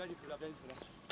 Viens jusque là, viens jusque là.